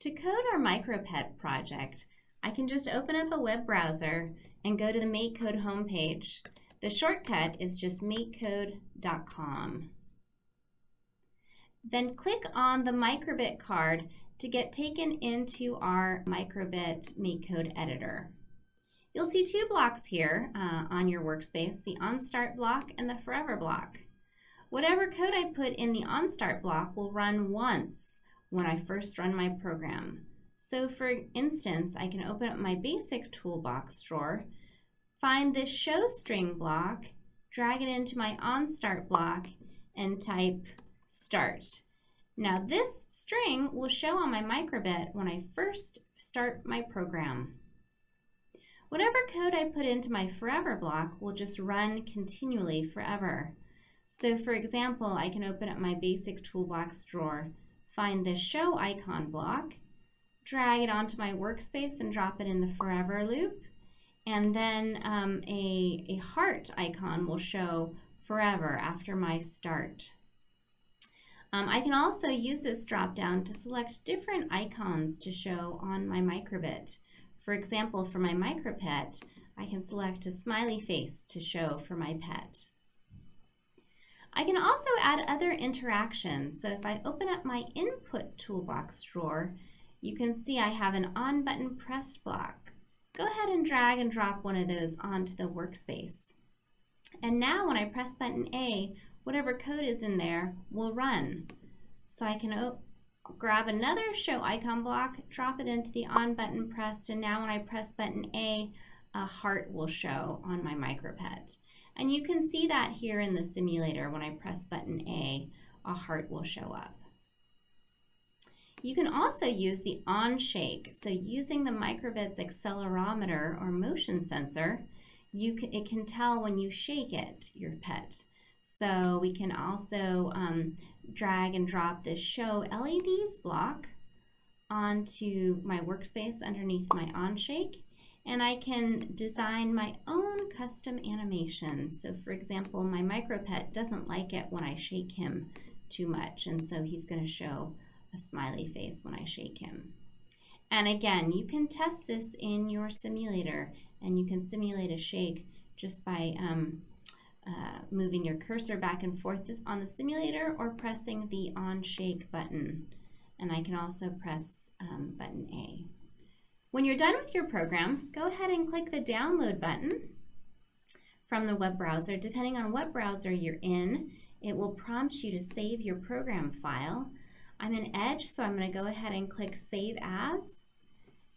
To code our MicroPet project, I can just open up a web browser and go to the MakeCode homepage. The shortcut is just makecode.com. Then click on the microbit card to get taken into our microbit MakeCode editor. You'll see two blocks here uh, on your workspace, the OnStart block and the Forever block. Whatever code I put in the OnStart block will run once when I mm-hmm. first run my program. So for instance, I can open up my basic toolbox drawer, find this show string block, drag it into my OnStart block, and type start. Now this string will show on my microbit when I first start my program. Whatever code I put into my forever block will just run continually forever. So for example, I can open up my basic toolbox drawer, find the show icon block, drag it onto my workspace and drop it in the forever loop, and then um, a, a heart icon will show forever after my start. Um, I can also use this drop down to select different icons to show on my microbit. For example, for my micropet, I can select a smiley face to show for my pet. I can also add other interactions. So if I open up my input toolbox drawer, you can see I have an on button pressed block. Go ahead and drag and drop one of those onto the workspace. And now when I press button A, whatever code is in there will run. So I can grab another show icon block, drop it into the on button pressed, and now when I press button A, a heart will show on my micropet. And you can see that here in the simulator when I press button A, a heart will show up. You can also use the on shake. So using the microbit's accelerometer or motion sensor, you can, it can tell when you shake it, your pet. So we can also um, drag and drop this show LEDs block onto my workspace underneath my OnShake and I can design my own custom animation. So for example, my micropet doesn't like it when I shake him too much and so he's going to show a smiley face when I shake him. And again, you can test this in your simulator and you can simulate a shake just by um, uh, moving your cursor back and forth on the simulator or pressing the on shake button. And I can also press um, button A. When you're done with your program, go ahead and click the download button from the web browser. Depending on what browser you're in, it will prompt you to save your program file. I'm in Edge, so I'm going to go ahead and click Save As.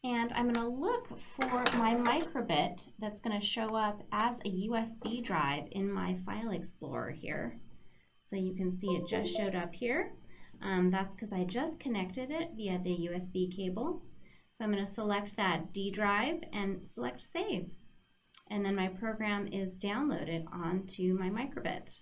And I'm going to look for my microbit that's going to show up as a USB drive in my File Explorer here. So you can see it just showed up here. Um, that's because I just connected it via the USB cable. So I'm going to select that D drive and select Save. And then my program is downloaded onto my microbit.